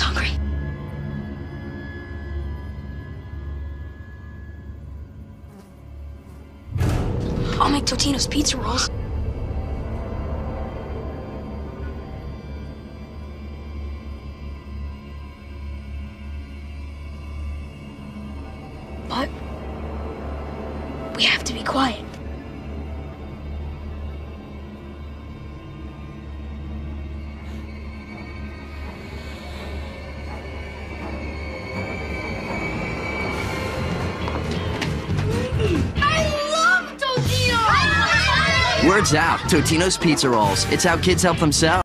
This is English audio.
hungry. I'll make Totino's pizza rolls. But we have to be quiet. Word's out. Totino's Pizza Rolls. It's how kids help themselves.